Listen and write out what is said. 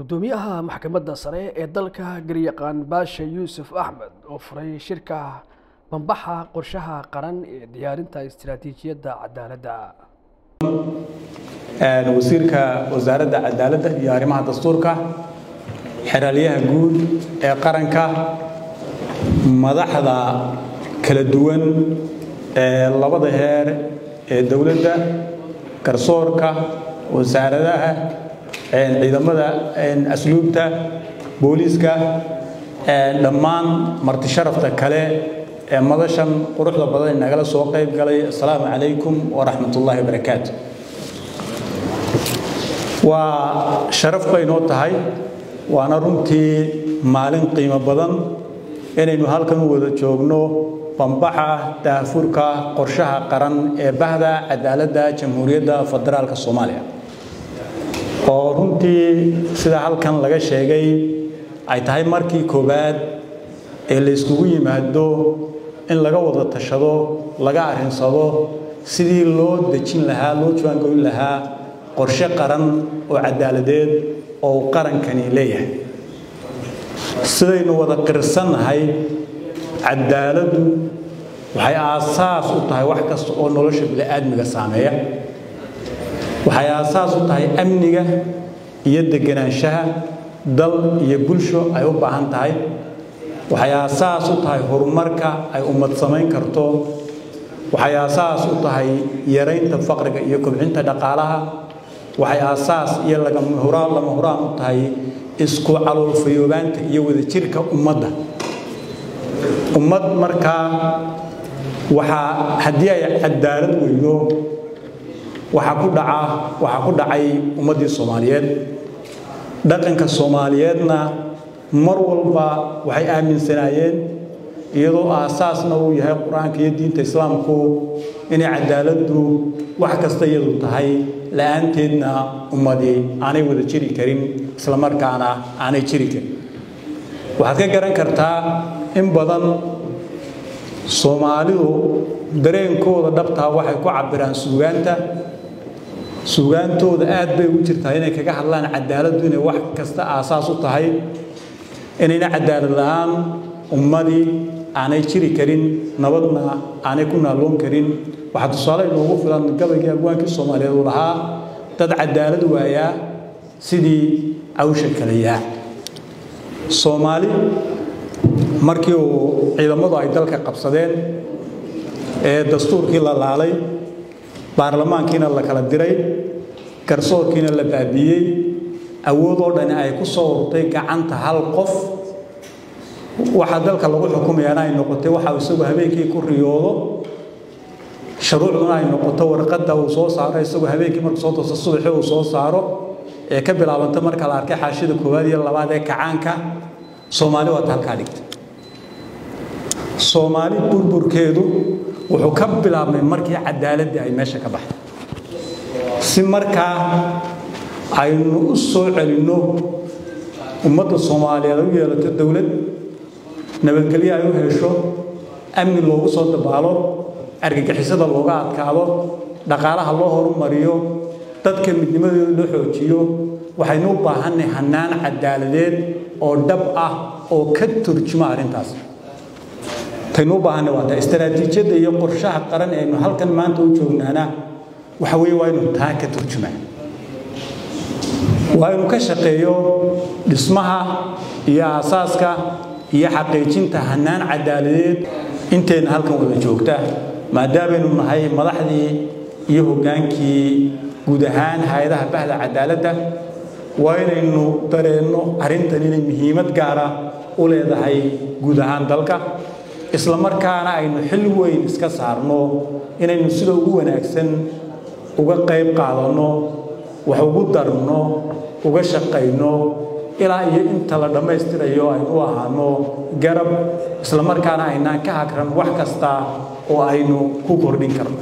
gudoomiyaha maxkamadda sare ee dalka garyaqaan baasha yuusuf axmed oo furay shirka bambaxa qorshaha qaran ee diyaarinta istiraatiijiyadda cadaaladda. Wasiirka wasaaradda cadaaladda iyo arrimaha dastuurka xeraalyaha guud ee qaranka madaxda kala duwan ee labada heer ee dowladda garsoorka wasaaradaha ciidamada asluubta booliiska dhammaan marti sharafta kale ee madashan quruxda badan nagala soo qayb galay. Assalaamu calaykum waraxmatullaahi wabarakaatu waa sharaf baynoo tahay waana runtii maalin qiimo badan inaynu halkan u wada joogno bambaxa daahfurka qorshaha qaran ee bahda cadaaladda jamhuuriyadda federaalka soomaaliya oo runtii sida halkan laga sheegay ay tahay markii koowaad ee la yskugu yimaado in laga wada tashado laga arrinsado sidii loo dejin lahaa loo jawaangoyn lahaa qorshe qaran oo cadaaladeed oo qarankani leeyahay. Sidaynu wada qirsannahay cadaaladdu waxay aasaas u tahay wax kasta oo nolosha bini'aadmiga saameeya waxay aasaas u tahay amniga iyo deganaanshaha dal iyo bulsho ay u baahan tahay. Waxay aasaas u tahay horumarka ay ummad samayn karto. Waxay aasaas u tahay yaraynta faqriga iyo kobcinta dhaqaalaha. Waxay aasaas iyo lama huraan u tahay isku caloolfayoobaanta iyo wadajirka ummadda. Ummad markaa waxaa haddii ay cadaalad weydo waxaa ku dhaca waxaa ku dhacay ummaddii soomaaliyeed. Dhaqanka soomaaliyeedna mar walba waxay aaminsanaayeen iyadoo aasaasna uu yahay qur'aanka iyo diinta islaamku inay cadaaladdu wax kasta iyadu tahay. La'aanteedna ummadii aanay wada jiri karin islamarkaana aanay jiri karin. Waxaad ka garan kartaa in badan soomaalidu dareenkooda dhabtaa waxay ku cabiraan suugaanta suugaantooda aad bay ugu jirtaa inay kaga hadlaan cadaaladdu inay wax kasta aasaas u tahay inayna cadaalad la'aan ummadii aanay jiri karin nabadna aanay ku naalloon karin. Waxaa tusaale inoogu filan gabaygii abwaankii soomaaliyeed uu lahaa dad cadaalad waayaa sidii awsha kalayaa soomaali markii uu ciidamadu ay dalka qabsadeen ee dastuurkii la laalay baarlamaankiina la kala diray garsoorkiina la baabiiyey awoodoo dhani ay ku soo urtay gacanta hal qof. Waxaa dalka lagu xukumayaana ay noqotay waxa isagu habeenkii ku riyoodo shuruucduna ay noqoto warqadda uu soo saaro isagu habeenkii markuu soo tooso subaxii uu soo saaro ee ka bilaabanta marka la arkay xaashida koowaad iyo labaad ee kacaanka soomaali waata halkaa dhigtay soomaali burburkeedu wuxuu ka bilaabmay markii cadaaladdii ay meesha ka baxday. Si markaa aynu u soo celinno ummadda soomaaliyeed u yeelato dowlad nabadgelyo ay u hesho amni loogu soo dabaalo argagixisada looga adkaado dhaqaalaha loo horumariyo dadka midnimadooda loo xoojiyo waxaynu u baahanay hannaan cadaaladeed oo dhab ah oo ka turjuma arrintaas taynu u baahanay waa taa istaraatiijiyadda iyo qorshaha qaran eenu halkan maanta u joognaana waxa weeye waa inuu taa ka turjumaa. Waa inuu ka shaqeeyo dhismaha iyo aasaaska iyo xaqiijinta hannaan cadaaladeed intayna halkan wada joogta maadaamaynu nahay madaxdii iyo hoggaankii guud ahaan hay'adaha bahda cadaaladda. Waa inaynu dareenno arrintan inay muhiimad gaara u leedahay guud ahaan dalka isla markaana aynu xil weyn iska saarno inaynu sida ugu wanaagsan uga qayb qaadanno wax ugu darno uga shaqayno ilaa iyo inta la dhammaystirayo aynu u ahaano garab isla markaana aynaan ka hagran wax kasta oo aynu ku kordhin karno